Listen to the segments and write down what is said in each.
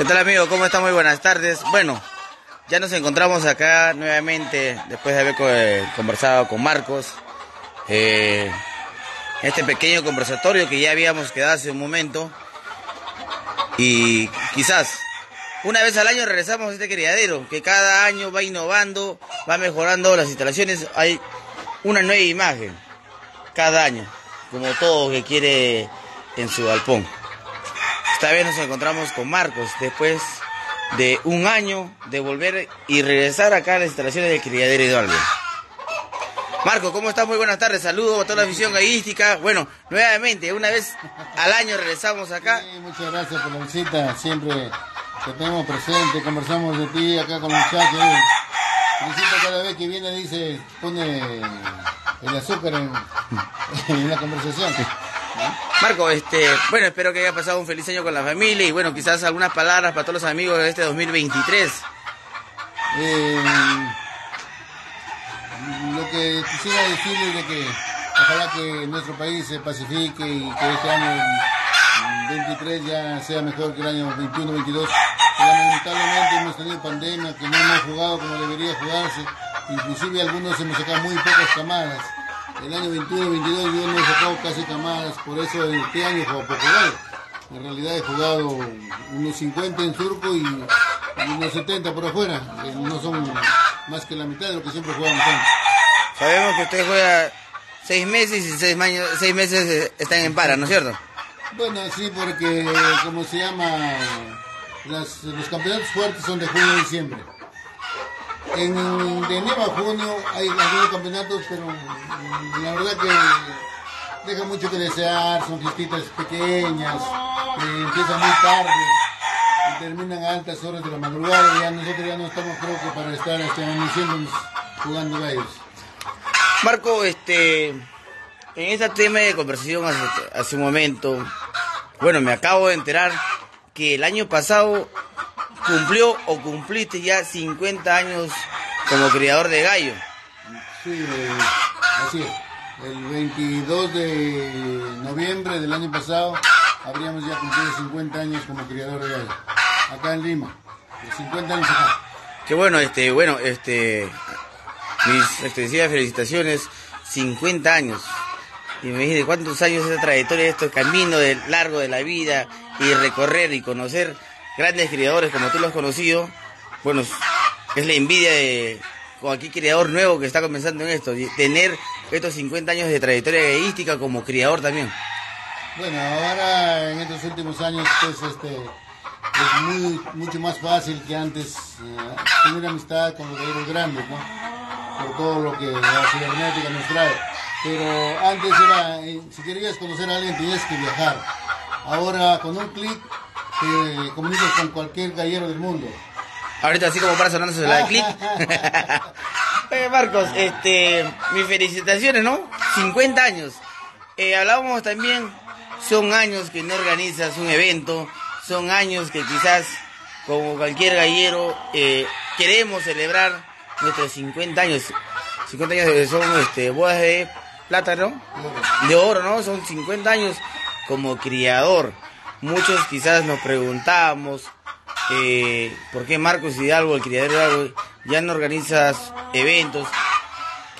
¿Qué tal amigo? ¿Cómo está? Muy buenas tardes. Bueno, ya nos encontramos acá nuevamente después de haber eh, conversado con Marcos. Eh, este pequeño conversatorio que ya habíamos quedado hace un momento. Y quizás una vez al año regresamos a este criadero, que cada año va innovando, va mejorando las instalaciones. Hay una nueva imagen cada año, como todo que quiere en su galpón. Esta vez nos encontramos con Marcos después de un año de volver y regresar acá a las instalaciones del criadero Hidalgo. Marco, ¿cómo estás? Muy buenas tardes. Saludos a toda la afición gallística. Bueno, nuevamente, una vez al año regresamos acá. Sí, muchas gracias por la visita. Siempre te tenemos presente, conversamos de ti acá con los muchachos. Visita cada vez que viene dice, pone el azúcar en, en la conversación. Marco, este, bueno, espero que haya pasado un feliz año con la familia y bueno, quizás algunas palabras para todos los amigos de este 2023. Eh, lo que quisiera decirles de que ojalá que nuestro país se pacifique y que este año 23 ya sea mejor que el año 21-22. Lamentablemente hemos tenido pandemia, que no hemos jugado como debería jugarse, inclusive algunos hemos sacado muy pocas camadas. El año 21-22 yo no he sacado casi camadas, por eso este año jugado poco En realidad he jugado unos 50 en surco y, unos 70 por afuera, no son más que la mitad de lo que siempre jugamos antes. Sabemos que usted juega seis meses y seis, seis meses están en para, ¿no es cierto? Bueno, sí, porque como se llama, las, los campeonatos fuertes son de junio a diciembre. En, de enero a junio hay algunos campeonatos, pero la verdad que deja mucho que desear, son fiestitas pequeñas, empiezan muy tarde y terminan a altas horas de la madrugada ya nosotros ya no estamos creo que para estar este, anunciándonos jugando gallos. Marco, este, en este tema de conversación hace un momento, bueno, me acabo de enterar que el año pasado cumplió o cumpliste ya 50 años como criador de gallo. Sí, eh, así es. El 22 de noviembre del año pasado habríamos ya cumplido 50 años como criador de gallo. Acá en Lima. 50 años acá. Qué bueno, este, bueno, este, mis extensivas felicitaciones, 50 años. Y me dice cuántos años esa trayectoria, este camino de largo de la vida y recorrer y conocer grandes criadores como tú lo has conocido, bueno, es la envidia de cualquier criador nuevo que está comenzando en esto, tener estos 50 años de trayectoria egoística como criador también. Bueno, ahora en estos últimos años pues este es muy, mucho más fácil que antes eh, tener amistad con los galleros grandes, ¿no? Por todo lo que la cibernética nos trae. Pero antes era, eh, si querías conocer a alguien tenías que viajar. Ahora con un clic te comunicas con cualquier gallero del mundo. Ahorita así como para sonándose la de clic. Oye, Marcos, este, mis felicitaciones, ¿no? 50 años. Eh, hablábamos también, son años que no organizas un evento, son años que quizás, como cualquier gallero, eh, queremos celebrar nuestros 50 años. 50 años son este, bodas de plata, ¿no? De oro, ¿no? Son 50 años como criador. Muchos quizás nos preguntamos eh, por qué Marcos Hidalgo, el criadero Hidalgo, ya no organizas eventos.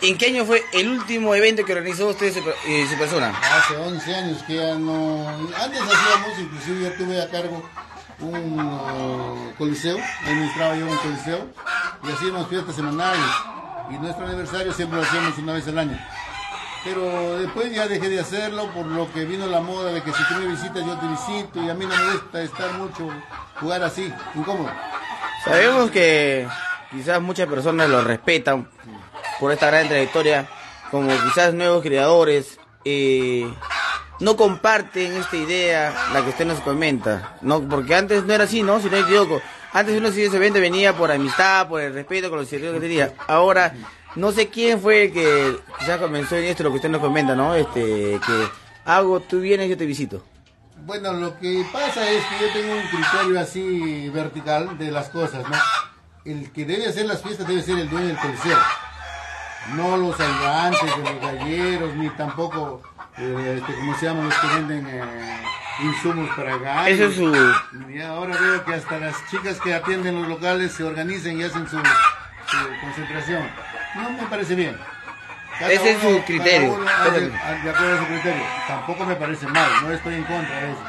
¿En qué año fue el último evento que organizó usted y su, persona? Hace 11 años que ya no... Antes hacíamos, inclusive yo tuve a cargo un uh, coliseo, administraba yo un coliseo, y hacíamos fiestas semanales. Y nuestro aniversario siempre lo hacíamos una vez al año. Pero después ya dejé de hacerlo por lo que vino la moda de que si tú me visitas yo te visito y a mí no me gusta estar mucho jugar así, incómodo. Sabemos que quizás muchas personas lo respetan por esta gran trayectoria, como quizás nuevos creadores, eh, no comparten esta idea, la que usted nos comenta, no, porque antes no era así, ¿no? Si no me equivoco, antes uno si ese evento venía por amistad, por el respeto con los servicios que tenía, ahora no sé quién fue el que quizás comenzó en esto, lo que usted nos comenta, ¿no? Este, que hago, tú vienes, yo te visito. Bueno, lo que pasa es que yo tengo un criterio así vertical de las cosas, ¿no? El que debe hacer las fiestas debe ser el dueño del coliseo. No los ayudantes los galleros, ni tampoco, eh, este, como se llaman los que venden eh, insumos para gallos. Eso es su... Y ahora veo que hasta las chicas que atienden los locales se organizan y hacen su, su concentración. No me parece bien. Cada Ese es su criterio. hace de acuerdo a su criterio. Tampoco me parece mal, no estoy en contra de eso.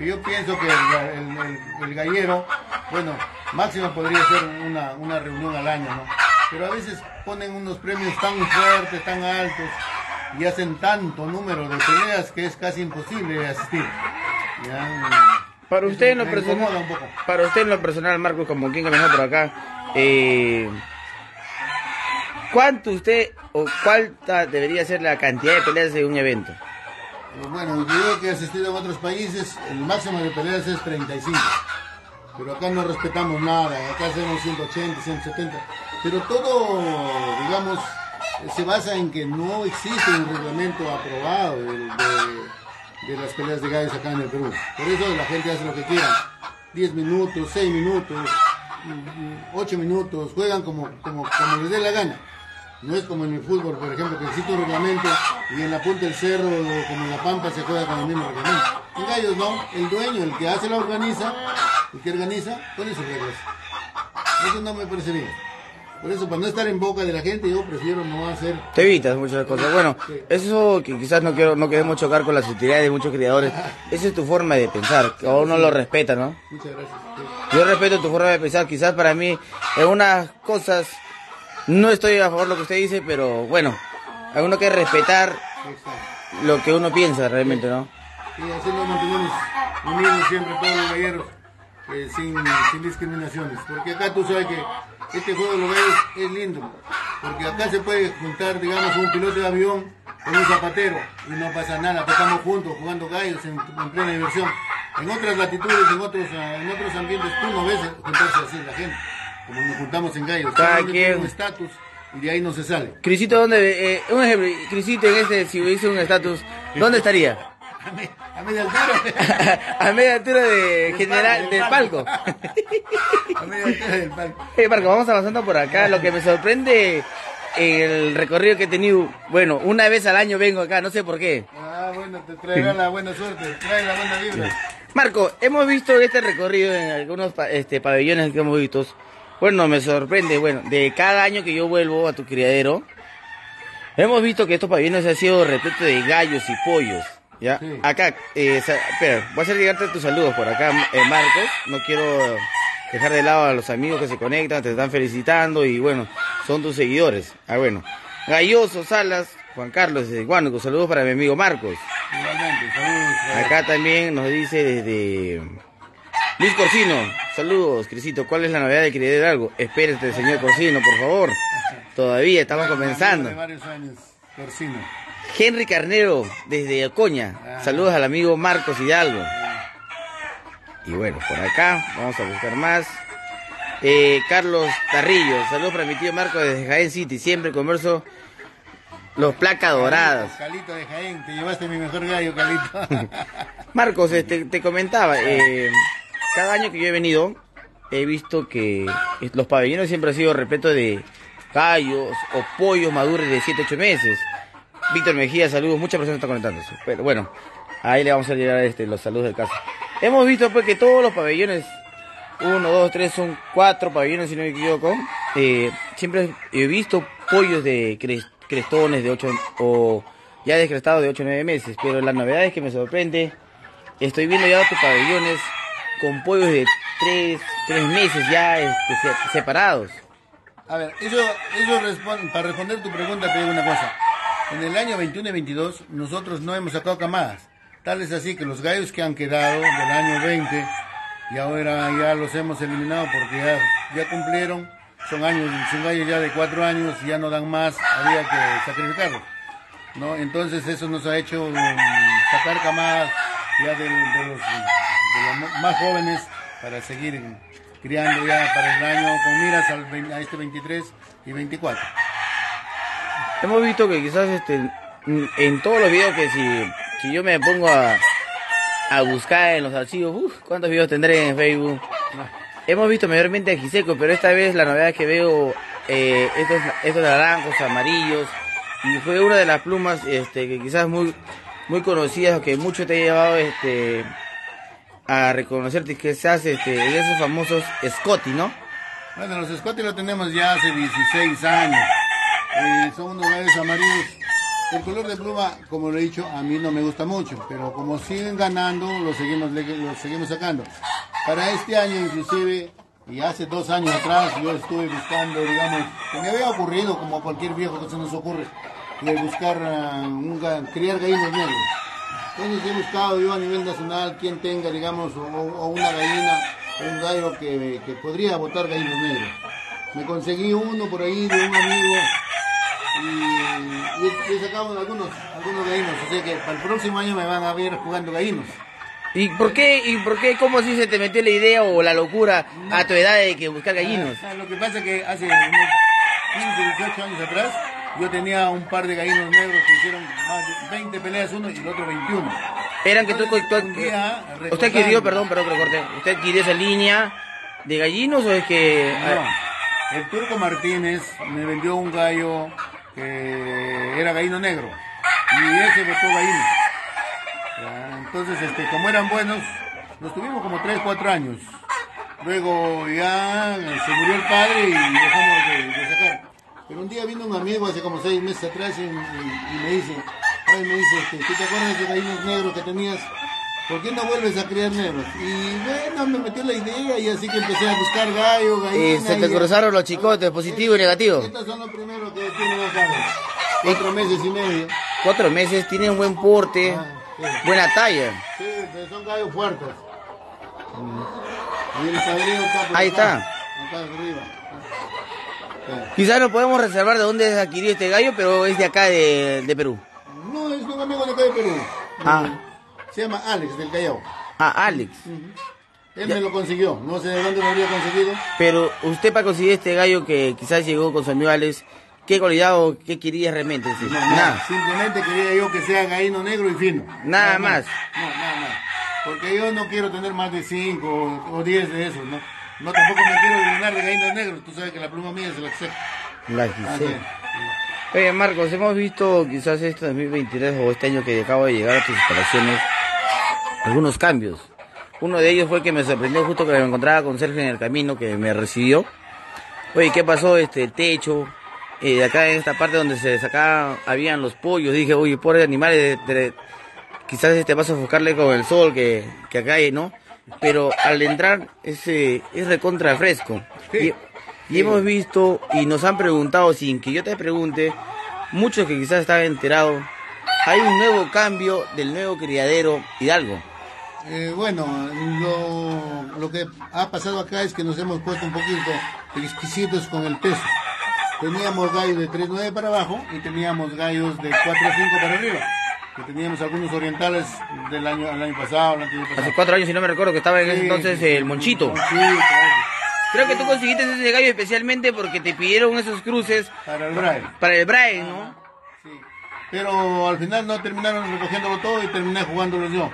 Yo pienso que el, el- el- el gallero, bueno, máximo podría ser una, una reunión al año, ¿no? Pero a veces ponen unos premios tan fuertes, tan altos, y hacen tanto número de peleas que es casi imposible asistir. Ya, Para eso usted en lo personal, para usted en lo personal, Marcos, como quien caminó por acá, eh, ¿cuánto usted o cuánta debería ser la cantidad de peleas de un evento? Bueno, yo que he asistido en otros países, el máximo de peleas es 35. Pero acá no respetamos nada, acá hacemos 180, 170. Pero todo, digamos, se basa en que no existe un reglamento aprobado de, las peleas de gallos acá en el Perú. Por eso la gente hace lo que quiera. 10 minutos, 6 minutos, 8 minutos, juegan como, como, como les dé la gana. No es como en el fútbol, por ejemplo, que existe un reglamento y en la punta del cerro, como en la pampa, se juega con el mismo reglamento. En gallos no, el dueño, el que hace la organiza, el que organiza, pone sus reglas. Eso no me parece bien. Por eso, para no estar en boca de la gente, yo prefiero no hacer... Te evitas muchas cosas. Bueno, eso que quizás no quiero, no queremos chocar con las utilidades de muchos criadores. Esa es tu forma de pensar, que uno lo respeta, ¿no? Muchas gracias. Yo respeto tu forma de pensar, quizás para mí en unas cosas no estoy a favor de lo que usted dice, pero bueno, a uno que respetar lo que uno piensa realmente, ¿no? Y así nos mantenemos unidos siempre todos los galleros, eh, sin, discriminaciones. Porque acá tú sabes que este juego de los gallos es lindo. Porque acá se puede juntar, digamos, un piloto de avión con un zapatero y no pasa nada. Estamos juntos jugando gallos en, en plena diversión. En otras latitudes, en otros, en otros ambientes, tú no ves juntarse así la gente. Como nos juntamos en gallos. Cada quien. un estatus y de ahí no se sale. Crisito, ¿dónde? Eh, un ejemplo, Crisito en este, si hubiese un estatus, ¿dónde estaría? A, me- a media altura. a media altura de general, del palco. a media altura del palco. Eh, Marco, vamos avanzando por acá. Lo que me sorprende el recorrido que he tenido, bueno, una vez al año vengo acá, no sé por qué. Ah, bueno, te traerá la buena suerte, trae la buena vibra. Marco, hemos visto este recorrido en algunos este, pabellones que hemos visto. Bueno, me sorprende, bueno, de cada año que yo vuelvo a tu criadero, hemos visto que estos pabellones han sido repletos de gallos y pollos. ¿Ya? Sí. Acá, eh, espera, voy a hacer llegarte tus saludos por acá, eh, Marcos. No quiero dejar de lado a los amigos que se conectan, te están felicitando y bueno, son tus seguidores. Ah, bueno. Galloso, Salas, Juan Carlos desde Huánuco, saludos para mi amigo Marcos. Igualmente, saludos. Acá también nos dice desde Luis Corsino, saludos, Crisito, ¿cuál es la novedad de querer algo? Espérate, señor Corsino, por favor. Todavía estamos comenzando. De varios años, Corsino. Henry Carnero, desde Ocoña, saludos al amigo Marcos Hidalgo. Y bueno, por acá vamos a buscar más. Eh, Carlos Carrillo, saludos para mi tío Marcos desde Jaén City, siempre converso los placas doradas. Calito de Jaén, te llevaste mi mejor gallo, Calito. Marcos, este, te comentaba, eh, cada año que yo he venido, he visto que los pabellones siempre han sido repletos de gallos o pollos maduros de 7, 8 meses. Víctor Mejía, saludos, muchas personas están conectándose. Pero bueno, ahí le vamos a llegar este, los saludos de casa. Hemos visto pues que todos los pabellones, uno, dos, tres, son cuatro pabellones si no me equivoco, eh, siempre he visto pollos de cres- crestones de 8 o ya descrestados de 8 o 9 meses, pero la novedad es que me sorprende, estoy viendo ya otros pabellones con pollos de 3, tres meses ya este, se- separados. A ver, eso, eso respon- para responder tu pregunta te digo una cosa. En el año 21 y 22 nosotros no hemos sacado camadas. Tal es así que los gallos que han quedado del año 20 y ahora ya los hemos eliminado porque ya, ya cumplieron. Son años, son gallos ya de cuatro años, ya no dan más, había que sacrificarlos. ¿no? Entonces eso nos ha hecho mm, sacar camadas ya de, de los, de los más jóvenes para seguir criando ya para el año con miras al, a este 23 y 24. Hemos visto que quizás este, en todos los videos que si, si yo me pongo a, a buscar en los archivos, uf, ¿cuántos videos tendré en Facebook? Hemos visto mayormente a Giseco, pero esta vez la novedad que veo eh, estos, estos naranjos, amarillos, y fue una de las plumas este, que quizás muy, muy conocidas, o que mucho te ha llevado este, a reconocerte seas este, de esos famosos Scotty, ¿no? Bueno, los Scotty lo tenemos ya hace 16 años. Eh, son unos gallos amarillos. El color de pluma, como lo he dicho, a mí no me gusta mucho, pero como siguen ganando, lo seguimos, lo seguimos sacando. Para este año, inclusive, y hace dos años atrás, yo estuve buscando, digamos, que me había ocurrido, como a cualquier viejo que se nos ocurre, de buscar, un, criar gallinos negros. Entonces he buscado yo a nivel nacional quien tenga, digamos, o, una gallina, un gallo que, que podría botar gallinos negros. Me conseguí uno por ahí de un amigo y, he sacado algunos, algunos gallinos, así que para el próximo año me van a ver jugando gallinos. ¿Y por qué, y por qué, cómo así se te metió la idea o la locura a tu edad de que buscar gallinos? Ah, lo que pasa es que hace unos 15, 18 años atrás, yo tenía un par de gallinos negros que hicieron más de 20 peleas uno y el otro 21. Eran que tú, usted adquirió, perdón, perdón que corté, usted adquirió esa línea de gallinos o es que... No, el turco Martínez me vendió un gallo que era gallino negro y ese votó gallinos entonces, este, como eran buenos, los tuvimos como 3, 4 años. Luego ya se murió el padre y dejamos de, sacar. Pero un día vino un amigo hace como 6 meses atrás y, me dice, ay, me dice, este, ¿tú te acuerdas de los gallinos negros que tenías? ¿Por qué no vuelves a criar negros? Y bueno, me metió la idea y así que empecé a buscar gallo, gallinas. Y se te cruzaron los chicotes, positivo y negativo. Estos son los primeros que tienen acá. Cuatro meses y medio. Cuatro meses, tienen un buen porte. Ah. Buena talla. Sí, pero son gallos fuertes. Ahí está. Quizás no podemos reservar de dónde es adquirido este gallo, pero es de acá de, de Perú. No, es un amigo de acá de Perú. Ah. Se llama Alex del Callao. Ah, Alex. Él me lo consiguió, no sé de dónde lo había conseguido. Pero usted para conseguir este gallo que quizás llegó con su amigo Alex, ¿Qué cualidad o qué quería realmente? nada. Simplemente quería yo que sea gallino negro y fino. Nada, más. No, nada más. Porque yo no quiero tener más de 5 o 10 de esos, ¿no? No tampoco me quiero llenar de gallinos negros. Tú sabes que la pluma mía es la sé. La que Oye, Marcos, hemos visto quizás este 2023 o este año que acabo de llegar a tus instalaciones algunos cambios. Uno de ellos fue que me sorprendió justo que me encontraba con Sergio en el camino que me recibió. Oye, ¿qué pasó? Este, el techo, y acá en esta parte donde se sacaban, habían los pollos, dije, oye, pobres animales, quizás este vas a sofocarle con el sol que, que acá hay, ¿no? Pero al entrar ese es recontra fresco. Y, hemos visto y nos han preguntado, sin que yo te pregunte, muchos que quizás están enterados, hay un nuevo cambio del nuevo criadero Hidalgo. Eh, bueno, lo, lo que ha pasado acá es que nos hemos puesto un poquito exquisitos con el peso teníamos gallos de 3.9 para abajo y teníamos gallos de 4.5 para arriba. Que teníamos algunos orientales del año, el año pasado, el año pasado. Hace cuatro años, si no me recuerdo, que estaba en ese entonces el Monchito. Creo que tú conseguiste ese gallo especialmente porque te pidieron esos cruces para el Braille. Para el Braille, ¿no? Sí. Pero al final no terminaron recogiéndolo todo y terminé jugándolos yo.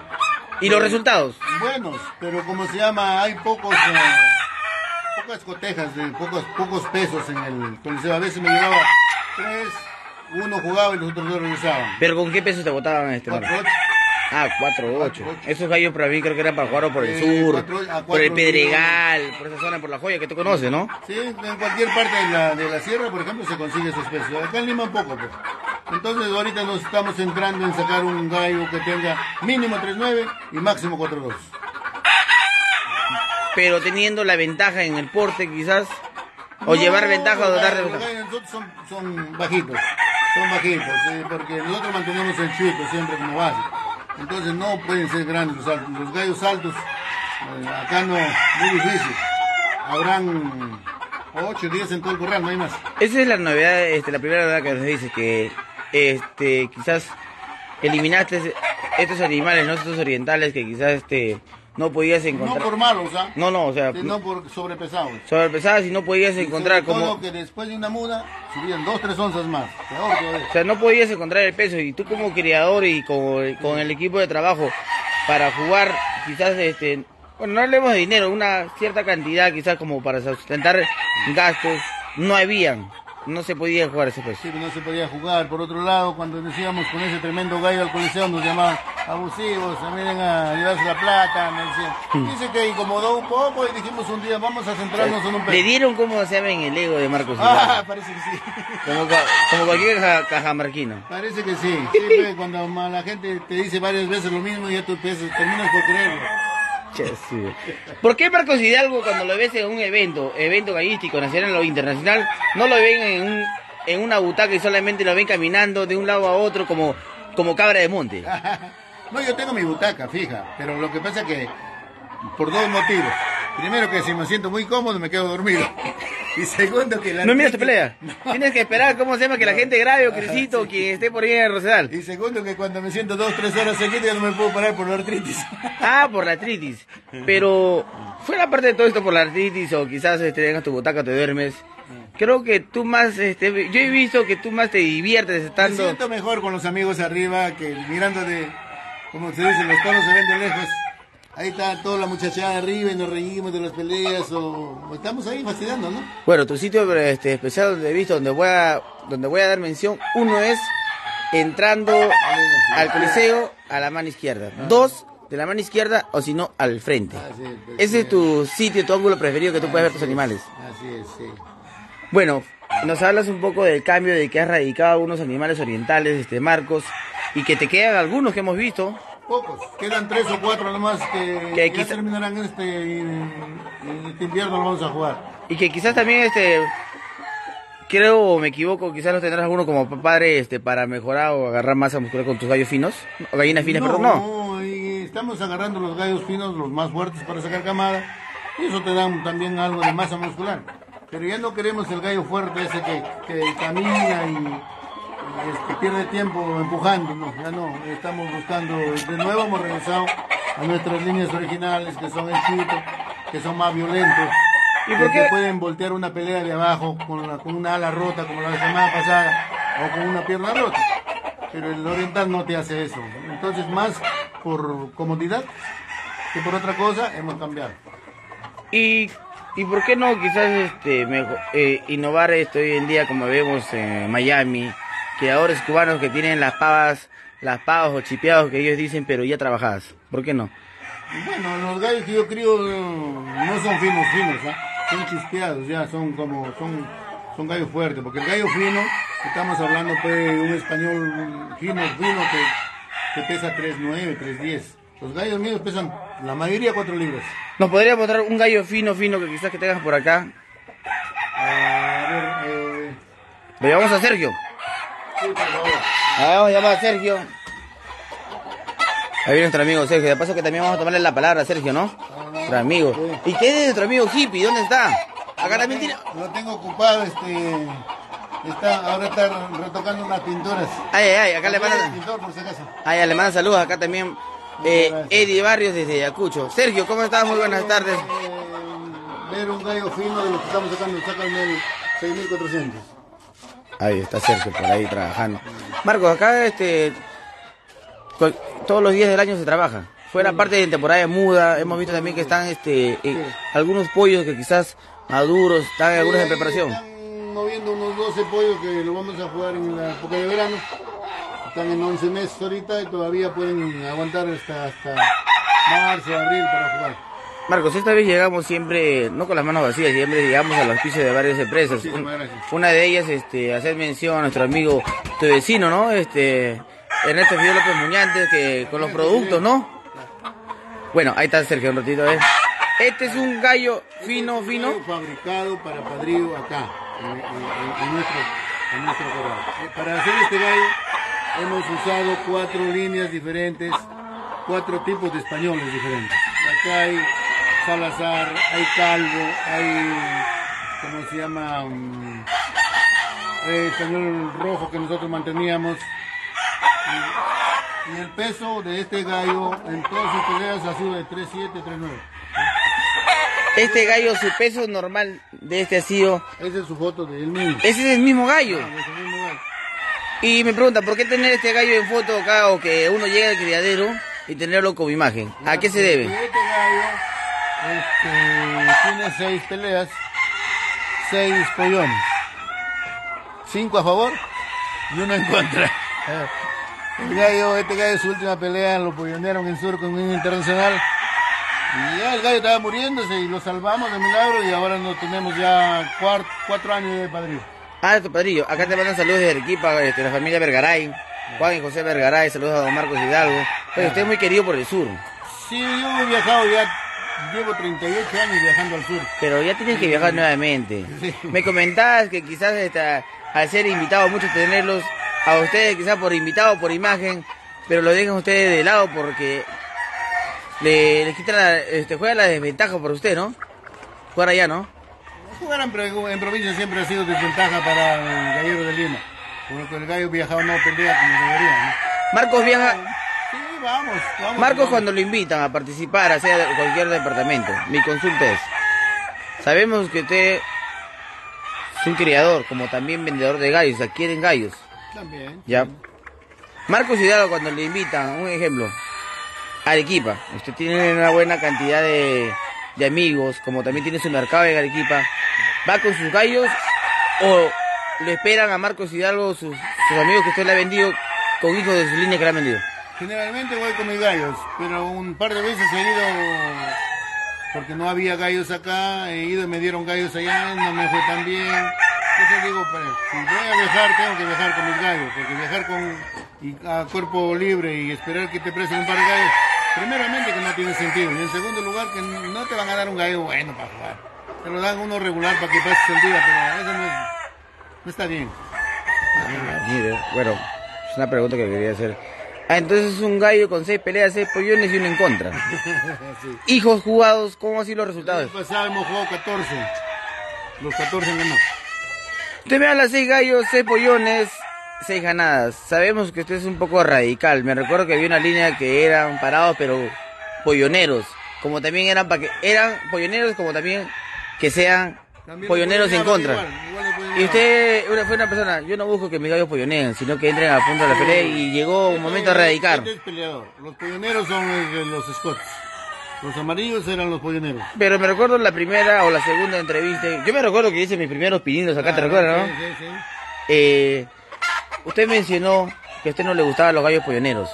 ¿Y los resultados? Buenos, pero como se llama, hay pocos... Eh, pocas cotejas, de pocos, pocos pesos en el coliseo. A veces me llevaba tres, uno jugaba y los otros dos regresaban. ¿Pero con qué pesos te votaban este cuatro, ocho. Ah, 4-8. Esos gallos para mí creo que eran para jugar por el sur, por el Pedregal, por esa zona, por la joya que tú conoces, ¿no? Sí, en cualquier parte de la, de la sierra, por ejemplo, se consigue esos pesos. Acá en Lima un poco, pues. Entonces ahorita nos estamos centrando en sacar un gallo que tenga mínimo 3-9 y máximo 4-2 pero teniendo la ventaja en el porte quizás, o llevar ventaja o dar ventaja. Nosotros son, son bajitos, son bajitos, porque nosotros mantenemos el chuto siempre como base. Entonces no pueden ser grandes los, altos. los gallos altos, eh, acá no, muy difícil. Habrán 8, 10 en todo el corral, no hay más. Esa es la novedad, este, la primera novedad que nos dices, que este, quizás eliminaste estos animales, ¿no? estos orientales que quizás este no podías encontrar. No por malos, ¿ah? No, no, o sea. No por sobrepesados. Sobrepesados y no podías encontrar como. Todo que después de una muda subían dos, tres onzas más. O sea, no podías encontrar el peso y tú como criador y con, con el equipo de trabajo para jugar, quizás, este. Bueno, no hablemos de dinero, una cierta cantidad quizás como para sustentar gastos, no habían. no se podía jugar ese peso. Sí, no se podía jugar. Por otro lado, cuando nos íbamos con ese tremendo gallo al coliseo, nos llamaban abusivos, a vienen a llevarse la plata, me decían. Hmm. Dice que incomodó un poco y dijimos un día, vamos a centrarnos en un ¿Le peso. dieron cómo se llama en el ego de Marcos Ah, parece que sí. Como, cua- como cualquier caja- cajamarquino. Parece que sí. Pues, cuando la gente te dice varias veces lo mismo ya tú piensas, terminas por creerlo. Sí. ¿Por qué Marcos Hidalgo cuando lo ves en un evento, evento gallístico nacional o internacional, no lo ven en, un- en una butaca y solamente lo ven caminando de un lado a otro como, como cabra de monte? No, yo tengo mi butaca fija, pero lo que pasa es que por dos motivos. Primero que si me siento muy cómodo me quedo dormido. Y segundo que la No miras tu pelea. Tienes que esperar, ¿cómo se llama? Que la gente grabe o Crisito, quien esté por ahí en el Rosedal. Y segundo que cuando me siento dos, tres horas seguidas ya no me puedo parar por la artritis. Ah, por la artritis. Pero fuera parte de todo esto por la artritis o quizás este, vengas tu butaca, te duermes. Creo que tú más, este, yo he visto que tú más te diviertes Me estando... siento mejor con los amigos arriba que mirando de, como se dice, los toros se ven de lejos. Ahí está toda la muchachada arriba y nos reímos de las peleas o, o estamos ahí fastidiando, ¿no? Bueno, tu sitio este, especial donde he visto, donde voy a, donde voy a dar mención, uno es entrando al coliseo a la mano izquierda. Dos, de la mano izquierda o si no, al frente. Es, pues, Ese es tu sitio, tu ángulo preferido que tú puedes ver tus animales. Así es, sí. Bueno, nos hablas un poco del cambio de que has radicado algunos animales orientales, este Marcos, y que te quedan algunos que hemos visto. Pocos, quedan tres o cuatro nomás que, Que ya quizá- terminarán este, este invierno lo vamos a jugar. Y que quizás también este creo o me equivoco, quizás no tendrás alguno como padre este para mejorar o agarrar masa muscular con tus gallos finos, o gallinas finas, perdón, no. no, y estamos agarrando los gallos finos, los más fuertes para sacar camada, y eso te dan también algo de masa muscular. Pero ya no queremos el gallo fuerte ese que, que camina y, este, pierde tiempo empujando, no, ya no, estamos buscando, de nuevo hemos regresado a nuestras líneas originales que son el chito, que son más violentos. ¿Y por que qué? pueden voltear una pelea de abajo con, la- con una ala rota como la semana pasada o con una pierna rota. Pero el oriental no te hace eso. Entonces, más por comodidad que por otra cosa, hemos cambiado. Y y por qué no quizás este eh, innovar esto hoy en día como vemos en Miami, criadores cubanos que tienen las pavas, las pavas o chipeados que ellos dicen, pero ya trabajadas. ¿Por qué no? Bueno, los gallos que yo crío eh, no son finos, finos, ¿ah? son chispeados, ya son como, son, son gallos fuertes, porque el gallo fino, estamos hablando pues, de un español fino, fino que, que pesa 3,9, 3,10. Los gallos míos pesan, la mayoría 4 libras. ¿Nos podría mostrar un gallo fino, fino que quizás que tengas por acá? A ver, eh, Le llamamos a Sergio. Sí, por favor. Ah, vamos a llamar a Sergio. Ahí viene nuestro amigo Sergio. De paso que también vamos a tomarle la palabra a Sergio, ¿no? Nuestro amigo. ¿Y qué es de nuestro amigo Hippie? ¿Dónde está? Acá también tiene... Lo tengo ocupado, este, está, ahora está retocando unas pinturas. Ay, ay, ay, acá le Es mandan... pintor, por si acaso. Ay, le mandan saludos acá también. Eh. Eddie Barrios desde Ayacucho. Sergio, ¿cómo estás? Muy buenas tardes. Eh, ver un gallo fino de lo que estamos sacando, sacan el 6400. Ahí está Sergio por ahí trabajando. Marcos, acá este todos los días del año se trabaja. Fuera parte de temporada de muda, hemos visto también que están este eh, algunos pollos que quizás maduros, están algunos en preparación. Están moviendo unos 12 pollos que lo vamos a jugar en la época de verano. Están en 11 meses ahorita y todavía pueden aguantar hasta, hasta marzo, abril para jugar. Marcos, esta vez llegamos siempre, no con las manos vacías, siempre llegamos al auspicio de varias empresas. Muchísimas Un- una de ellas, este, hacer mención a nuestro amigo, tu vecino, ¿no? Este, Ernesto Fidel López Muñantes, que con los productos, ¿no? Bueno, ahí está Sergio un ratito, ¿eh? Este es un gallo fino, Un fino. fabricado para padrillo acá, en, en- en- en nuestro, en nuestro corral. Eh, Para hacer este gallo hemos usado cuatro líneas diferentes, cuatro tipos de españoles diferentes. Acá hay Salazar, hay Calvo, hay, ¿cómo se llama? Mm, eh, español rojo que nosotros manteníamos. Y, y el peso de este gallo en todas sus peleas ha sido de 3.7, 3.9. Este gallo, su peso normal de este ha sido... Esa es su foto de él mismo. Ese es el mismo gallo. Ah, ese mismo gallo. Y me pregunta, ¿por qué tener este gallo en foto acá o que uno llegue al criadero y tenerlo como imagen? ¿A qué se debe? Este gallo este, tiene seis peleas, seis pollones. cinco a favor y uno en contra. El gallo, este gallo, su última pelea lo pollonearon en sur con un internacional. Y ya el gallo estaba muriéndose y lo salvamos de milagro y ahora nos tenemos ya cuatro, cuatro años de padrillo. Ah, tu padrillo. Acá te mandan saludos de Arequipa, de este, la familia Vergaray. Juan y José Vergaray, saludos a don Marcos Hidalgo. Pero usted es muy querido por el sur. Sí, yo he viajado ya, llevo 38 años viajando al sur. Pero ya tienes que viajar nuevamente. Sí. Me comentabas que quizás esta, al ser invitado muchos tenerlos a ustedes quizás por invitado, por imagen, pero lo dejan ustedes de lado porque le, quitan la, este, juega la desventaja por usted, ¿no? Jugar allá, ¿no? Jugar en, pro- en provincia siempre ha sido desventaja para el gallero de Lima. Porque el gallo viajado no pelea como debería. ¿no? Marcos viaja, vamos, vamos. Marcos cuando lo invitan a participar, a sea de cualquier departamento, mi consulta es, sabemos que usted es un criador, como también vendedor de gallos, adquieren gallos, También. ¿ya? Marcos Hidalgo cuando le invitan, un ejemplo, Arequipa, usted tiene una buena cantidad de, de amigos, como también tiene su mercado en Arequipa, ¿va con sus gallos o le esperan a Marcos Hidalgo sus, sus amigos que usted le ha vendido con hijos de su línea que le han vendido? Generalmente voy con mis gallos, pero un par de veces he ido porque no había gallos acá, he ido y me dieron gallos allá, no me fue tan bien. Entonces digo, pues, si voy a viajar, tengo que viajar con mis gallos, porque viajar con a cuerpo libre y esperar que te presten un par de gallos, primeramente que no tiene sentido, y en segundo lugar que no te van a dar un gallo bueno para jugar. Te lo dan uno regular para que pases el día, pero eso no, no está bien. Mire, bueno, es una pregunta que quería hacer. Ah, entonces es un gallo con seis peleas, seis pollones y uno en contra. Sí. Hijos jugados, ¿cómo han sido los El resultados? año pasado hemos jugado 14, los 14 ganó. Usted me habla seis gallos, seis pollones, seis ganadas. Sabemos que usted es un poco radical. Me recuerdo que había una línea que eran parados, pero polloneros. Como también eran pa que eran polloneros, como también que sean También polloneros lo en contra. igual, Y usted una- fue una persona, yo no busco que mis gallos polloneen, sino que entren al punto de la pelea y llegó un momento a radicar. este es peleador. Los polloneros son eh, los Scots. Los amarillos eran los polloneros. Pero me recuerdo la primera o la segunda entrevista. Yo me recuerdo que hice mis primeros pininos acá, ¿te recuerdas, no? Sí, sí, sí. Eh, usted mencionó que a usted no le gustaban los gallos polloneros.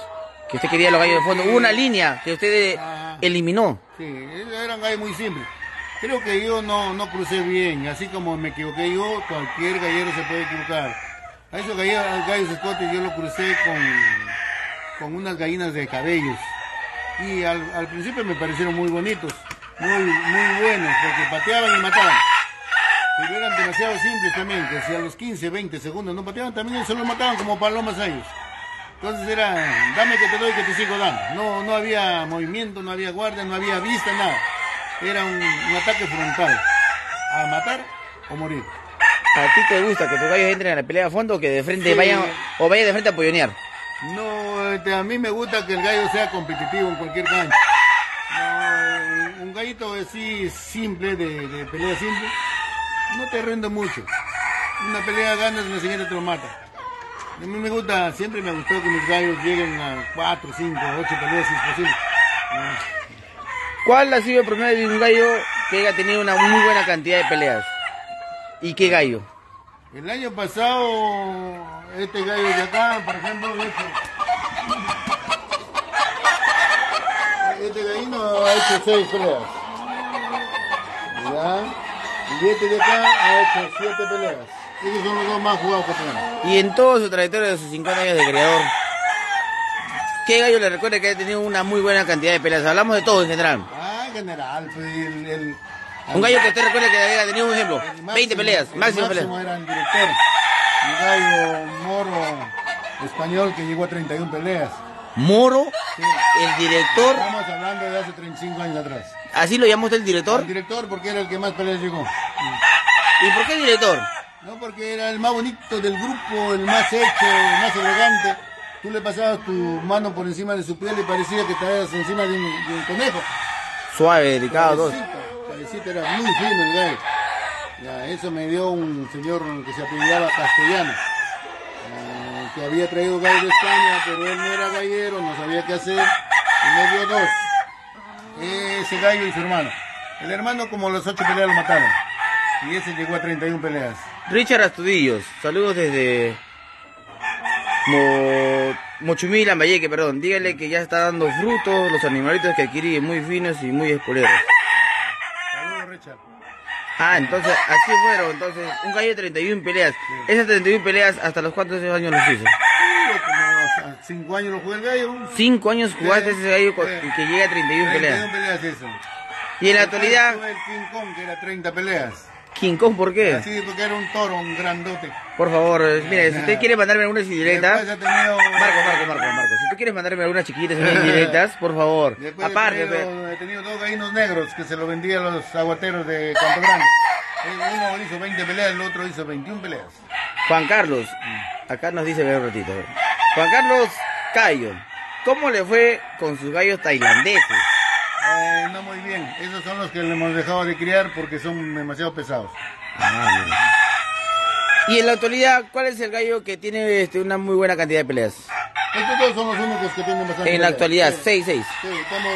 Que usted quería los gallos de fondo. Hubo una línea que usted Ajá. eliminó. Sí, eran gallos muy simples. Creo que yo no, no crucé bien. Así como me equivoqué yo, cualquier gallero se puede equivocar. A esos gallos, gallos Scots yo lo crucé con, con unas gallinas de cabellos. Y al, al principio me parecieron muy bonitos, muy, muy buenos, porque pateaban y mataban. Pero eran demasiado simples también, que si a los 15, 20 segundos no pateaban, también se los mataban como palomas a ellos. Entonces era, dame que te doy, que te sigo dando. No, no había movimiento, no había guardia, no había vista, nada. Era un, un ataque frontal. A matar o morir. ¿A ti te gusta que tus gallos entren a la pelea a fondo o que de frente Sí. vayan o vayan de frente a pollonear? No, este, a mí me gusta que el gallo sea competitivo en cualquier cancha. No, un gallito así simple, de, de pelea simple, no te rinde mucho. Una pelea ganas, la siguiente te lo mata. A mí me gusta, siempre me gustó que mis gallos lleguen a 4, 5, 8 peleas si es posible. ¿Cuál ha sido el promedio de un gallo que haya tenido una muy buena cantidad de peleas? ¿Y qué gallo? El año pasado, este gallo de acá, por ejemplo, este, este gallino ha hecho seis peleas. ¿Ya? Y este de acá ha hecho siete peleas. Esos son los dos más jugados que tenemos. Y en toda su trayectoria de sus 50 años de criador, ¿qué gallo le recuerda que haya tenido una muy buena cantidad de peleas? Hablamos de todo en general. En general, pues el, el- Un gallo que usted recuerde que haya tenido un ejemplo, máximo- 20 peleas, el máximo peleas. era el director. Un gallo moro español que llegó a 31 peleas. Moro, Sí. el director, Estamos hablando de hace 35 años atrás. así lo llamó usted el director. El director porque era el que más peleas llegó. ¿Y por qué director? No porque era el más bonito del grupo, el más hecho, el más elegante. Tú le pasabas tu mano por encima de su piel y parecía que estabas encima de un, de un conejo. Suave, delicado. Cabecita, era muy fino el gallo. Ya, eso me dio un señor que se apellidaba Castellano, eh, que había traído gallo de España, pero él no era gallero, no sabía qué hacer, y me dio dos. Ese gallo y su hermano. El hermano como las ocho peleas lo mataron. Y ese llegó a 31 peleas. Richard Astudillos, saludos desde Mo... Mochumí, Lambayeque, perdón. Dígale que ya está dando frutos los animalitos que adquirí, muy finos y muy espoleros. Saludos, Richard. Ah, entonces, así fueron. Entonces, un gallo de 31 peleas. Esas 31 peleas, ¿hasta los cuántos años los hizo? Como cinco años lo jugué el gallo. Cinco años jugaste Sí, ese gallo sí. y que llega a 31 31 peleas. peleas eso. Y en la actualidad, el King Kong, que era 30 peleas. King Kong, ¿por qué? Así, porque era un toro, un grandote. Por favor, mire, si usted quiere mandarme algunas indirectas, tenido... Marco, Marco, Marco, Marco, si tú quieres mandarme algunas chiquitas indirectas, por favor, Después aparte, he, tenido, he tenido dos gallinos negros que se los vendía a los aguateros de Campo Grande. Uno hizo 20 peleas, el otro hizo 21 peleas. Juan Carlos, acá nos dice, ve un ratito, a ver. Juan Carlos Cayo, ¿cómo le fue con sus gallos tailandeses? Eh, no muy bien. Esos son los que le hemos dejado de criar porque son demasiado pesados. Y en la actualidad, ¿cuál es el gallo que tiene este, una muy buena cantidad de peleas? Estos dos son los únicos que tienen bastante En la actualidad, Sí, 6-6. sí, estamos,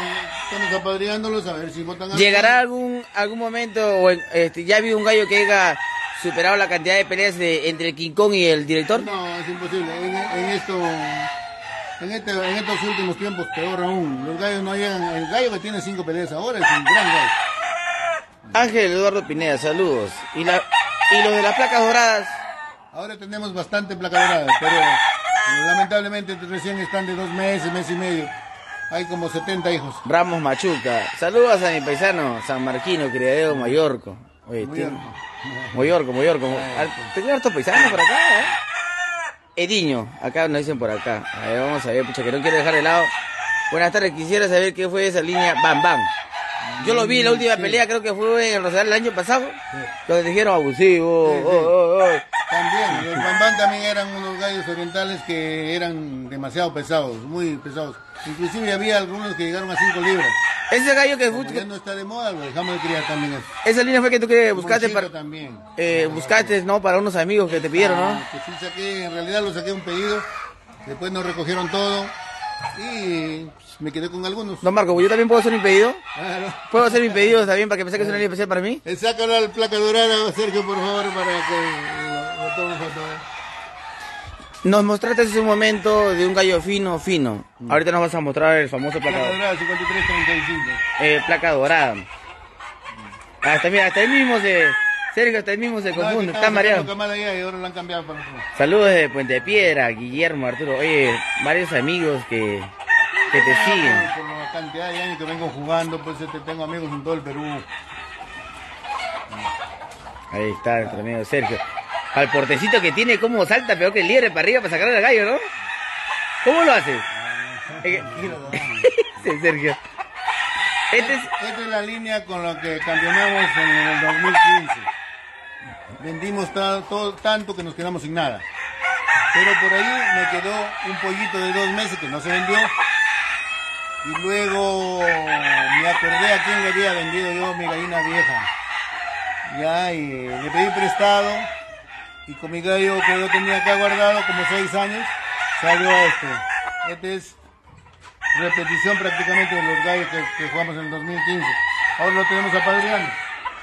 estamos apadreándolos a ver si votan algo. ¿Llegará algún algún momento, o en- este, ya ha habido un gallo que haya superado la cantidad de peleas de, entre el King Kong y el director? No, es imposible. En, en esto, en, este, en estos últimos tiempos, peor aún. Los gallos no llegan. El gallo que tiene cinco peleas ahora es un gran gallo. Ángel Eduardo Pineda, saludos. ¿Y, la, y los de las placas doradas? Ahora tenemos bastante placa dorada, pero eh, lamentablemente recién están de dos meses, mes y medio. Hay como 70 hijos. Ramos Machuca. Saludos a mi paisano San Marquino, Criadero Mayorco. Oye, Moyorco. Al- Tengo hartos paisanos por acá, ¿eh? Ediño, acá nos dicen por acá. A ver, vamos a ver, pucha, que no quiero dejar de lado. Buenas tardes, quisiera saber qué fue esa línea Bam Bam. Yo lo vi en la última pelea, creo que fue en Rosal el año pasado. Donde dijeron abusivo. Oh, oh, oh. También, los bambán también eran unos gallos orientales que eran demasiado pesados, muy pesados. Inclusive había algunos que llegaron a 5 libras. Ese gallo que Como ya no está de moda, lo dejamos de criar también eso. esa línea fue que tú que buscaste para también. eh, buscaste, ¿no? Para unos amigos que te pidieron, ¿no? Ah, que sí saqué, en realidad lo saqué un pedido, después nos recogieron todo y pues, me quedé con algunos. Don Marco, ¿yo también puedo hacer mi pedido? Claro. ¿Puedo hacer mi pedido también para que me saques una línea especial para mí? Eh, Sácalo al placa dorada, Sergio, por favor, para que Nos mostraste hace un momento de un gallo fino, fino. Ahorita nos vas a mostrar el famoso Placa placa, dorada, 5335. eh, placa dorada. Hasta, mira, hasta el mismo se... Sergio, hasta el mismo se confunde, está mareado. Saludos desde Puente Piedra, Guillermo, Arturo. Oye, varios amigos que, que te siguen. Por la cantidad de años que vengo jugando, pues este, tengo amigos en todo el Perú. Ahí está nuestro amigo Sergio. Al portecito que tiene, como salta peor que el liebre para arriba para sacarle al gallo, ¿no? ¿Cómo lo hace? Eh, Sí, Sergio. Este es... Esta es la línea con la que campeonamos en el 2015. Vendimos todo, tanto que nos quedamos sin nada. Pero por ahí me quedó un pollito de dos meses que no se vendió. Y luego me acordé a quién le había vendido yo mi gallina vieja. Ya, y le pedí prestado. Y con mi gallo que yo tenía acá guardado como seis años, salió este. Este es repetición prácticamente de los gallos que, que jugamos en el 2015. Ahora lo tenemos apadreando.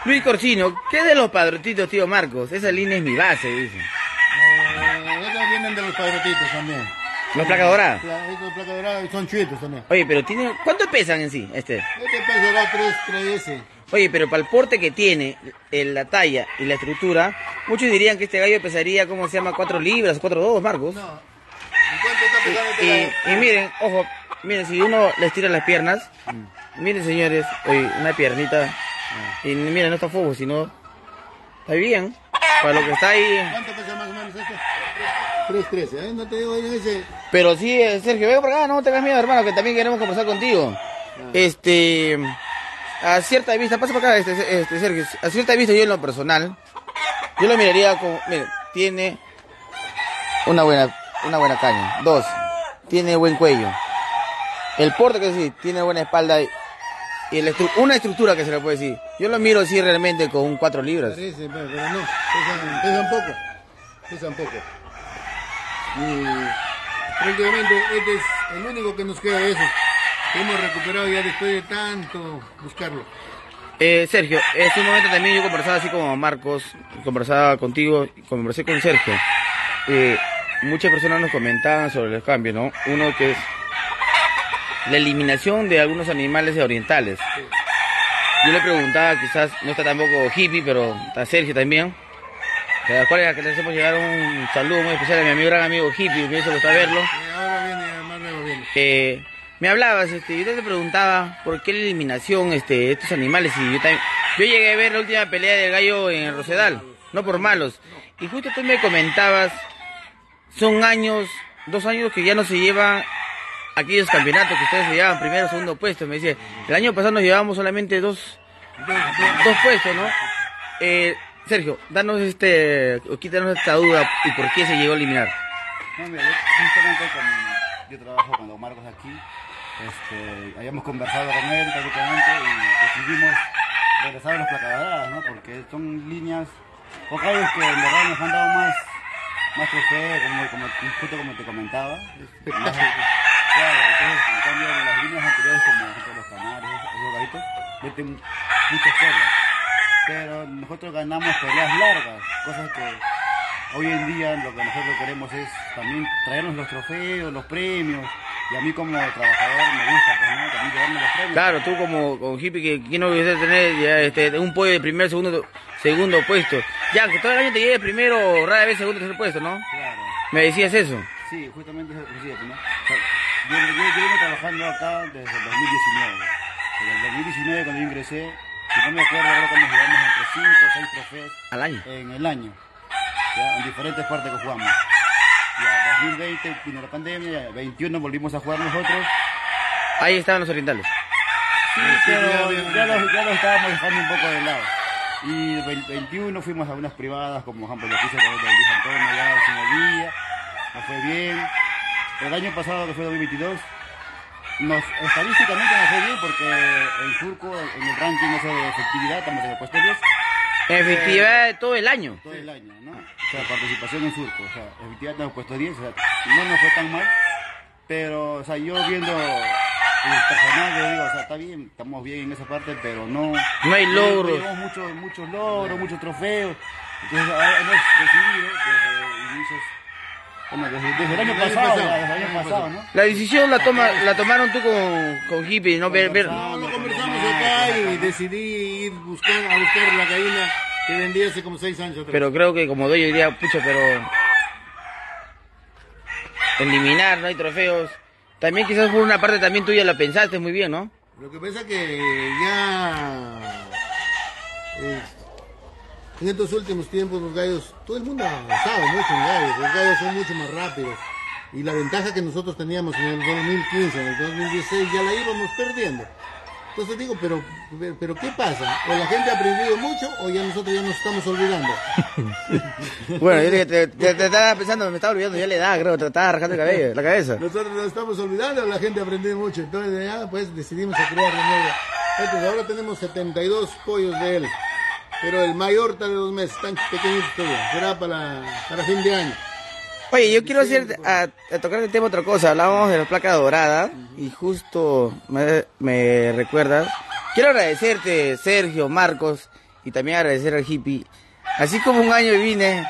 Luis Corsino, ¿qué de los padrotitos, tío Marcos? Esa línea es mi base, dice. Eh, estos vienen de los padrotitos también. ¿Los placas doradas? Estos placas doradas son chuitos también. Oye, pero tiene... ¿Cuánto pesan en sí, este? Este pesará 3, 3S. Oye, pero para el porte que tiene, en la talla y la estructura, muchos dirían que este gallo pesaría, ¿cómo se llama? 4 libras, 4,2, Marcos. No. ¿En cuánto está pesando este Y, gallo? y miren, ojo, miren, si uno les tira las piernas, miren señores, oye, una piernita, y miren, no está fuego, sino está bien, para lo que está ahí. ¿Cuánto pesa más o menos esto? 3, 13. ¿eh? No te digo ese. Pero sí, eh, Sergio, ven por acá, no tengas miedo, hermano, que también queremos conversar contigo. Este, a cierta vista, pasa por acá, este, este, Sergio, a cierta vista yo en lo personal, yo lo miraría como, mire, tiene una buena, una buena caña. Dos, tiene buen cuello. El porte que sí, tiene buena espalda y, una estructura que se le puede decir. Yo lo miro así realmente con un 4 libras. Parece, pero no. Pesan, pesan poco. Pesan poco. Y prácticamente este es el único que nos queda de esos. Que hemos recuperado ya después de tanto buscarlo. Eh, Sergio, en este momento también yo conversaba así como Marcos, conversaba contigo, conversé con Sergio. Eh, muchas personas nos comentaban sobre el cambio, ¿no? Uno que es la eliminación de algunos animales orientales. Yo le preguntaba, quizás no está tampoco hippie, pero está Sergio también. ¿Te acuerdas que le hacemos llegar un saludo muy especial a mi amigo, gran amigo hippie, me hizo gusta verlo? ahora viene, más luego viene. Eh, me hablabas, este, yo te preguntaba por qué la eliminación este, de estos animales. Y yo, también, yo llegué a ver la última pelea del gallo en Rosedal, no por malos. Y justo tú me comentabas, son años, dos años que ya no se llevan aquellos campeonatos que ustedes se llevaban primero segundo puesto. Me dice, el año pasado nos llevábamos solamente dos, dos puestos, ¿no? Eh, Sergio, danos este, quítanos esta duda y por qué se llegó a eliminar. No, mira, yo como yo trabajo con Don Marcos aquí, este, habíamos conversado con él prácticamente y decidimos regresar a los placadadas, ¿no? Porque son líneas o calles que en verdad nos han dado más, más trofeo, como, como, justo como te comentaba. Claro, entonces en cambio en las líneas anteriores como los canarios, esos garitos, meten muchas cosas. Pero nosotros ganamos peleas largas, cosas que hoy en día lo que nosotros queremos es también traernos los trofeos, los premios. Y a mí como trabajador me gusta, pues, ¿no? También llevarme los premios. Claro, tú como, como hippie, que quién no quisiera tener ya, este, un pollo de primer, segundo, segundo puesto. Ya, que todo el año te lleves primero, rara vez segundo, tercer puesto, ¿no? Claro. Me decías eso. Sí, justamente eso es cierto, ¿no? O sea, yo, yo, yo trabajando acá desde el 2019. Desde el 2019 cuando yo ingresé, si no me acuerdo, creo que nos llevamos entre 5 o 6 trofeos Al año. en el año, ¿ya? en diferentes partes que jugamos. Ya, 2020 vino la pandemia, ya, 21 volvimos a jugar nosotros, Ahí estaban los orientales. Sí, pero ya lo, ya lo estábamos dejando un poco de lado. Y el 20 21 fuimos a unas privadas, como por ejemplo lo que hizo con Luis Antonio, allá en Sinodía, nos fue bien. El año pasado, que fue 2022, nos, estadísticamente nos fue bien porque en Surco, en el ranking ese de efectividad, estamos en el puesto 10 Efectividad de todo el año. todo el año, ¿no? O sea, participación en Surco, o sea, efectividad estamos puesto 10, o sea, no nos fue tan mal, pero, o sea, yo viendo el personal, yo digo, o sea, está bien, estamos bien en esa parte, pero no... No hay logros. Tenemos muchos, muchos logros, muchos trofeos, entonces ahora hemos decidido desde inicios, bueno, desde, desde el año pasado, pasado, ya, desde el el año año pasado, ¿no? La decisión la toma, la tomaron tú con, con hippie, ¿no? Ver, ver. No, lo conversamos acá y decidí ir buscar, a buscar la gallina que vendí hace como seis años atrás. Pero creo que como dueño diría, pucha, pero eliminar, no hay trofeos. También quizás por una parte también tuya lo pensaste muy bien, ¿no? Lo que pasa que ya eh, en estos últimos tiempos los gallos, todo el mundo ha avanzado mucho en gallos, los gallos son mucho más rápidos. Y la ventaja que nosotros teníamos en el 2015, en el 2016, ya la íbamos perdiendo. Entonces digo, pero, pero ¿qué pasa? ¿O la gente ha aprendido mucho o ya nosotros ya nos estamos olvidando? Bueno, yo dije, te, te- te estaba pensando, me estaba olvidando ya la edad, creo, te estaba rajando el cabello, la cabeza. Nosotros nos estamos olvidando, la gente ha aprendido mucho. Entonces ya pues decidimos a crear de nuevo. Entonces ahora tenemos 72 pollos de él. Pero el mayor está de dos meses, tan pequeñito todavía. Será para, para fin de año. Oye, yo quiero hacer, a, a tocar el tema otra cosa. Hablábamos de la placa dorada y justo me, me recuerdas. Quiero agradecerte, Sergio, Marcos, y también agradecer al hippie. Así como un año vine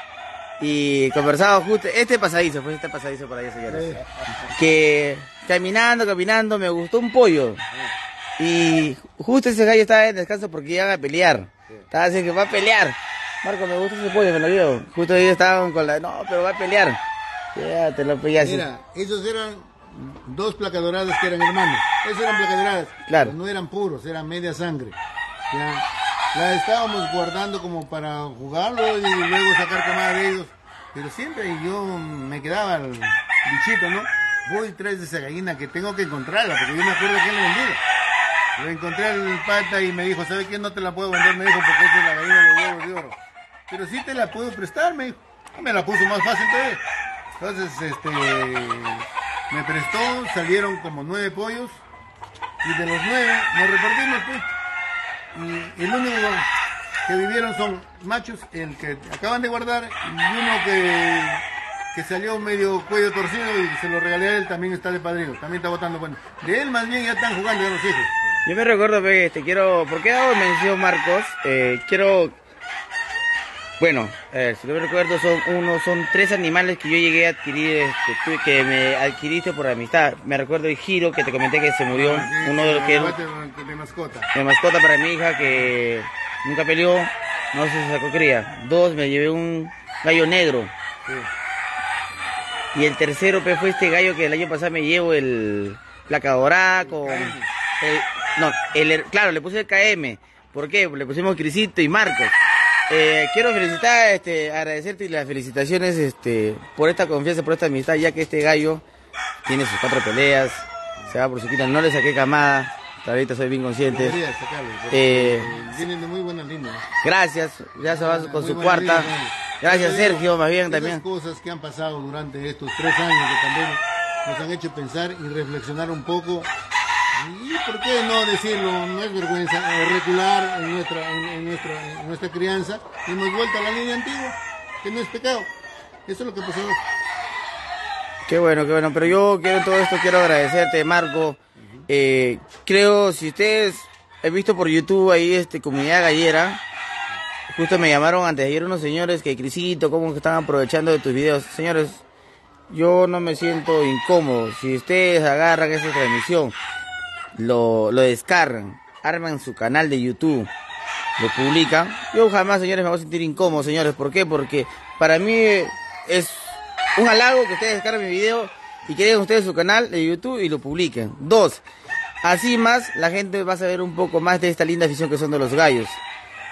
y conversaba justo, este pasadizo, pues este pasadizo por ahí, señores. Que caminando, caminando, me gustó un pollo. Y justo ese gallo estaba en descanso porque iban a pelear. Estaba así que va a pelear. Marco, me gusta ese pollo, me lo dio. Justo ellos estaban con la, no, pero va a pelear. Ya, te lo así. Mira, esos eran dos placadoradas que eran hermanos. Esos eran placadoradas. Claro. pero no eran puros, eran media sangre. Ya. La estábamos guardando como para jugarlo y luego sacar camada de ellos. Pero siempre yo me quedaba el bichito, ¿no? Voy tras de esa gallina que tengo que encontrarla, porque yo me acuerdo que la vendía. Lo encontré al pata y me dijo, ¿sabe qué? No te la puedo vender, me dijo, porque esa es la gallina de los huevos de oro. Pero sí te la puedo prestar, me dijo. Me la puso más fácil todavía. Entonces, este, me prestó, salieron como nueve pollos y de los nueve nos repartimos, pues. Y el único que vivieron son machos, el que acaban de guardar y uno que, que salió medio cuello torcido y se lo regalé a él, también está de padrino, también está votando bueno. De él más bien ya están jugando ya los hijos. Yo me recuerdo, quiero, ¿por qué hago mención Marcos? Eh, quiero, bueno, si no me recuerdo, son uno, son tres animales que yo llegué a adquirir, este, que me adquiriste por amistad. Me recuerdo el giro que te comenté que se murió, Ah, uno de los que de mascota. de mascota para mi hija que nunca peleó, no se sacó cría. Dos, me llevé un gallo negro. Y el tercero pues, fue este gallo que el año pasado me llevo el placa dorada con... el- no, el, claro, le puse el KM. ¿Por qué? Le pusimos Crisito y Marcos. Eh, quiero felicitar, este, agradecerte y las felicitaciones este, por esta confianza, por esta amistad, ya que este gallo tiene sus cuatro peleas, se va por su quita, no le saqué camada, hasta ahorita soy bien consciente. Eh, Vienen de muy buenas líneas. Gracias, ya se va con Muy su cuarta. línea. Gracias digo, Sergio, más bien también. cosas que han pasado durante estos tres años que también nos han hecho pensar y reflexionar un poco. Por qué no decirlo, no es vergüenza, eh, recular en nuestra, en, en nuestra, en nuestra crianza. Hemos vuelto a la línea antigua, que no es pecado. Eso es lo que pasó. Qué bueno, qué bueno. Pero yo quiero todo esto, quiero agradecerte, Marco. Eh, creo, si ustedes he visto por YouTube ahí, este, comunidad gallera, justo me llamaron antes de ayer unos señores que Crisito, cómo están aprovechando de tus videos. Señores, yo no me siento incómodo. Si ustedes agarran esa transmisión, lo, lo descargan, arman su canal de YouTube, lo publican, yo jamás, señores, me voy a sentir incómodo, señores. ¿Por qué? Porque para mí es un halago que ustedes descarguen mi video y creen ustedes su canal de YouTube y lo publiquen. Dos, así más la gente va a saber un poco más de esta linda afición que son de los gallos.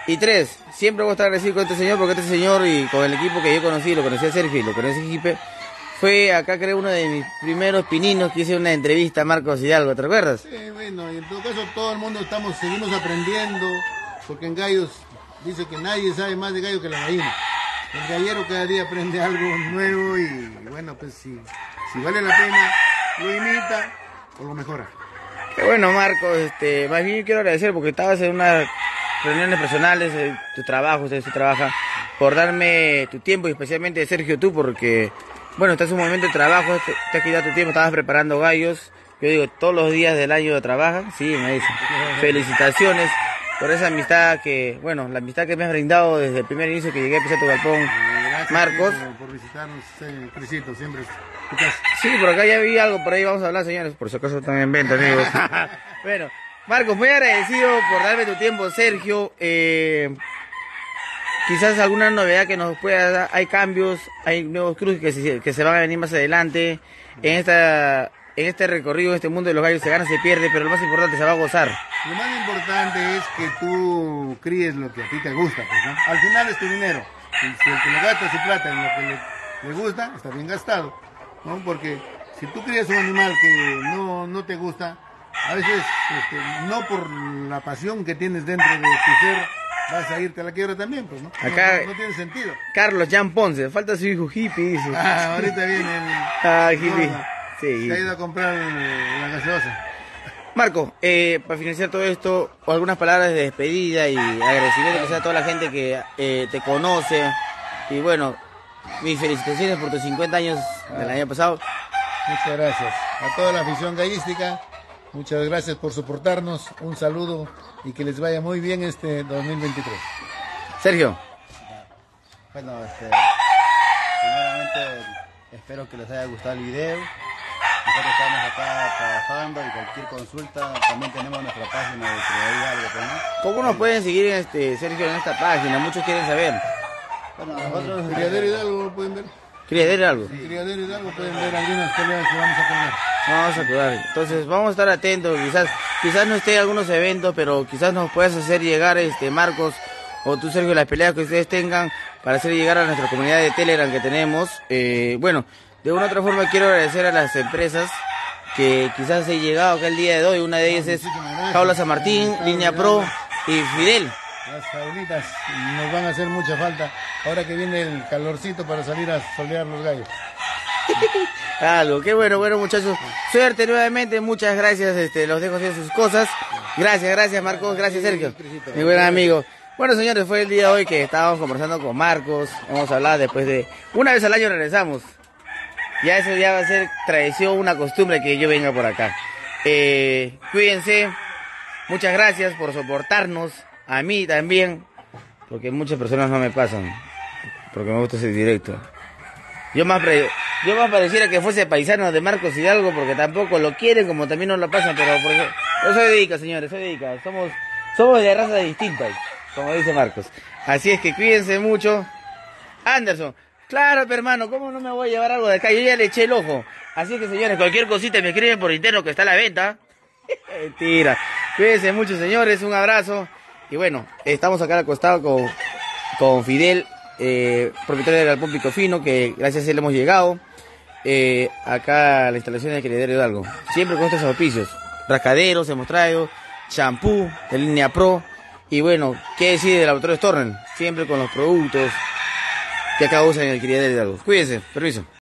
Y tres, siempre voy a estar agradecido con este señor porque este señor y con el equipo que yo conocí, lo conocí a Sergio lo conocí a Jipe, fue acá creo uno de mis primeros pininos que hice una entrevista a Marcos Hidalgo, ¿te recuerdas? Sí, bueno, y en todo caso todo el mundo estamos, seguimos aprendiendo, porque en gallos dice que nadie sabe más de gallo que la gallina. El gallero cada día aprende algo nuevo y bueno, pues si, si vale la pena, lo imita o lo mejora. Qué bueno, Marcos, este, más bien quiero agradecer porque estabas en unas reuniones personales, de tu trabajo, ustedes se trabajan, por darme tu tiempo y especialmente Sergio tú porque, bueno, estás en un momento de trabajo, te, te has quitado tu tiempo, estabas preparando gallos, yo digo, todos los días del año trabajan, sí, me dicen, felicitaciones por esa amistad que, bueno, la amistad que me has brindado desde el primer inicio que llegué a pisar tu galpón, Eh, Gracias Marcos. por, por visitarnos, eh, Crisito, siempre es. Sí, por acá ya vi algo, por ahí vamos a hablar, señores. Por si acaso también venta, amigos. bueno, Marcos, muy agradecido por darme tu tiempo, Sergio. Eh, quizás alguna novedad que nos pueda dar. Hay cambios, hay nuevos cruces que se, que se van a venir más adelante. En esta en este recorrido, en este mundo de los gallos, se gana, se pierde, pero lo más importante, se va a gozar. Lo más importante es que tú críes lo que a ti te gusta, pues, ¿no? Al final es tu dinero. Y si el que le gasta su plata en lo que le, le gusta, está bien gastado, ¿no? Porque si tú crías un animal que no, no te gusta, a veces, este, no por la pasión que tienes dentro de tu ser, vas a irte a la quiebra también, pues, ¿no? No- Acá- no, tiene sentido. Carlos Jan Ponce, falta su hijo hippie, dice. Ah, ahorita viene el... Ah, hippie. Sí. Se ha ido a comprar la gaseosa. Marco, eh, para finalizar todo esto, algunas palabras de despedida y agradecimiento que sea a toda la gente que eh, te conoce. Y bueno, mis felicitaciones por tus 50 años del año pasado. Muchas gracias. A toda la afición gallística, muchas gracias por soportarnos. Un saludo y que les vaya muy bien este 2023. Sergio, Bueno, este, primeramente espero que les haya gustado el video. Nosotros estamos acá trabajando y cualquier consulta también tenemos nuestra página de algo, pues, ¿no? ¿cómo nos pueden seguir, este, Sergio, en esta página? Muchos quieren saber. Bueno, nosotros Criadero Hidalgo pueden ver. ¿Quieres decir algo? Criadero Hidalgo pueden ver algunas peleas que vamos a poner. Vamos a cuidar. Entonces, vamos a estar atentos. Quizás, quizás no esté en algunos eventos, pero quizás nos puedas hacer llegar, este, Marcos, o tú, Sergio, las peleas que ustedes tengan para hacer llegar a nuestra comunidad de Telegram que tenemos. Eh, bueno, de una u otra forma quiero agradecer a las empresas que quizás he llegado acá el día de hoy. Una de ellas es. Jaula San Martín, Línea Pro y Fidel. Las jaulitas nos van a hacer mucha falta ahora que viene el calorcito para salir a solear los gallos. Algo, qué bueno, bueno muchachos. Suerte nuevamente, muchas gracias, este, los dejo hacer sus cosas. Gracias, gracias Marcos, gracias Sergio, mi buen amigo. Bueno señores, fue el día de hoy que estábamos conversando con Marcos, hemos hablado después de, una vez al año regresamos. Ya eso ya va a ser tradición, una costumbre que yo venga por acá. Eh, cuídense, Muchas gracias por soportarnos, a mí también, porque muchas personas no me pasan, porque me gusta ese directo. Yo más, yo más pareciera que fuese paisano de Marcos Hidalgo, porque tampoco lo quieren, como también no lo pasan, pero porque yo soy dedica, señores, soy dedica. Somos, somos de razas distintas, como dice Marcos. Así es que cuídense mucho. Anderson, claro, hermano, ¿cómo no me voy a llevar algo de acá? Yo ya le eché el ojo. Así es que, señores, cualquier cosita me escriben por interno que está a la venta. Mentira. Cuídense mucho, señores. Un abrazo. Y bueno, estamos acá al costado con, con Fidel, eh, propietario del Galpón Pico Fino, que gracias a él hemos llegado. Eh, acá a la instalación de Queridero Hidalgo. Siempre con estos auspicios. Rascaderos, hemos traído, champú de línea Pro. Y bueno, ¿qué decir del laboratorio Storren? Siempre con los productos que acá usan en el Criadero Hidalgo. Cuídense, permiso.